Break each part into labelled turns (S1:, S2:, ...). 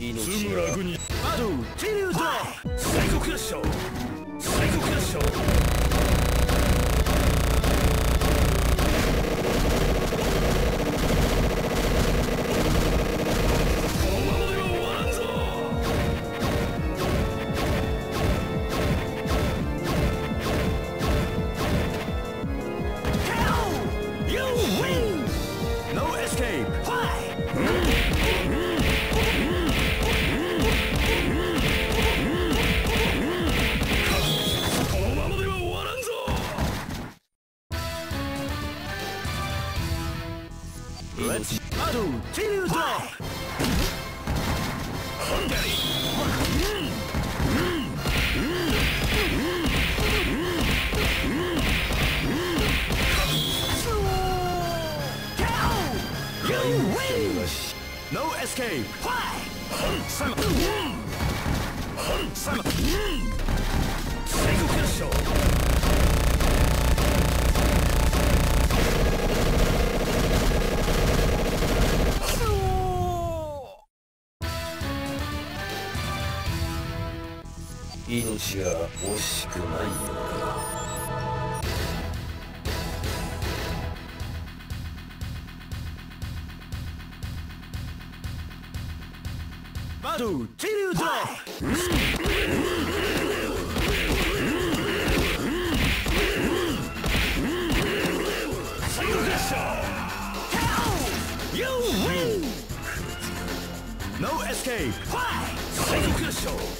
S1: 命が Let's battle till you die! よ No escape! Why? サムサム
S2: 命が惜しくないようだ
S1: バトル till you die! 最後クラッシュ You win! No escape! Why? 最後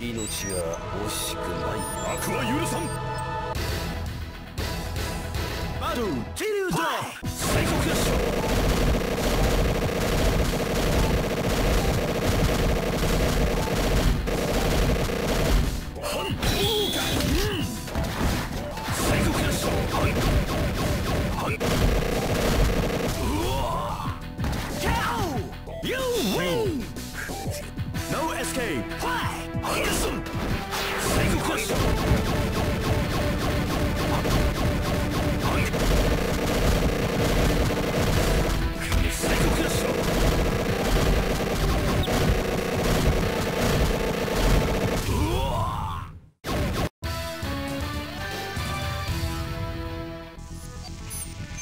S2: 命が惜しくない。よ
S1: 悪は許さん。バトル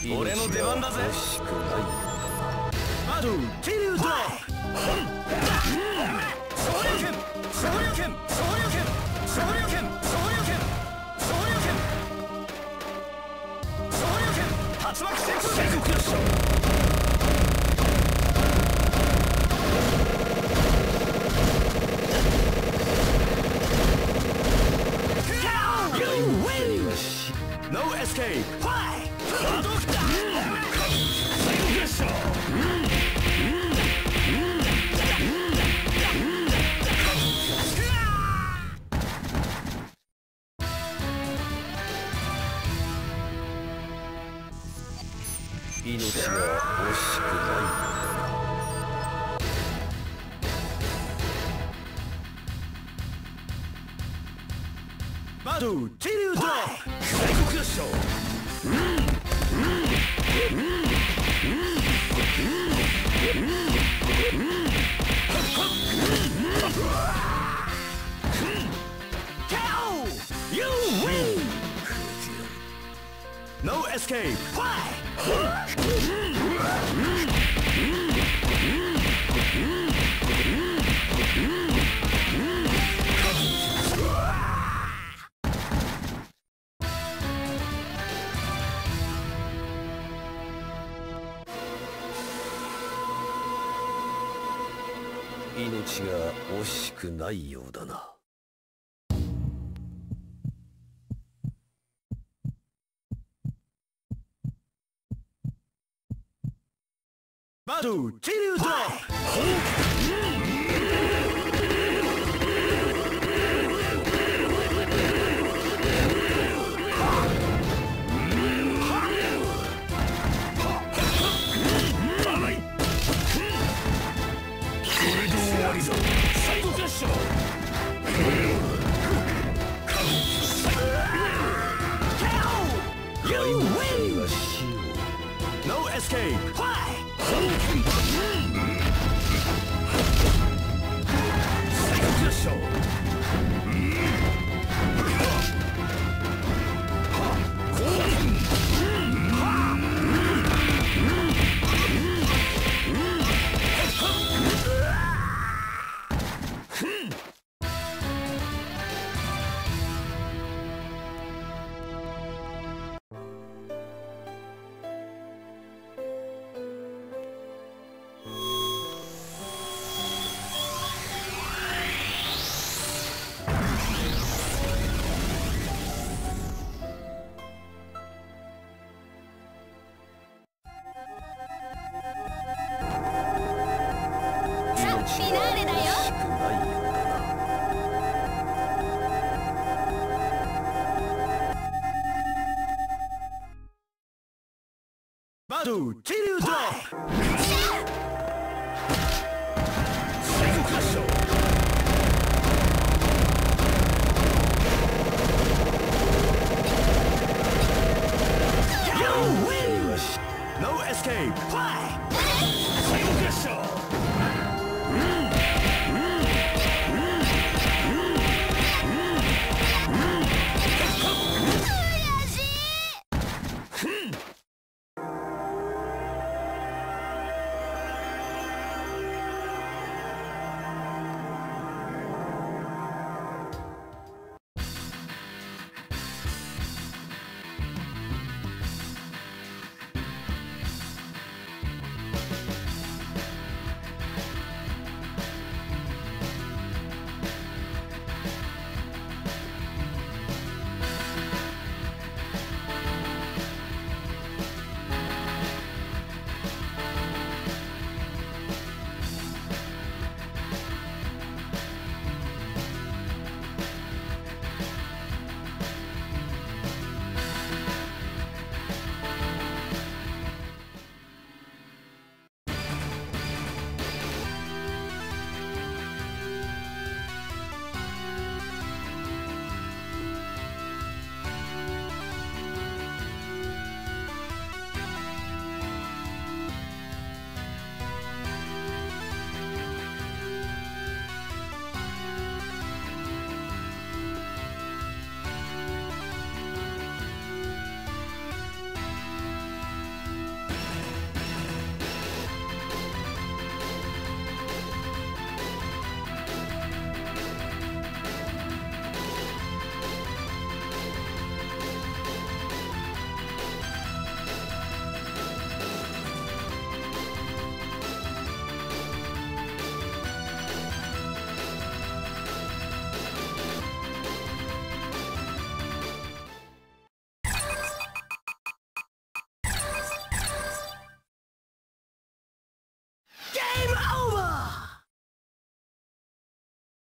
S1: 俺の出番だぜ。
S2: 惜しくない。よ
S1: バトル till you die 総力剣総力剣総力剣総力剣総力剣総力剣総力剣竜巻旋風旋風クラッシュバトルチリュード最高クラシュファイ
S2: 命が惜しくないようだな。
S1: バトルチリュード escape! Why? バトルチリュードロップ最後決勝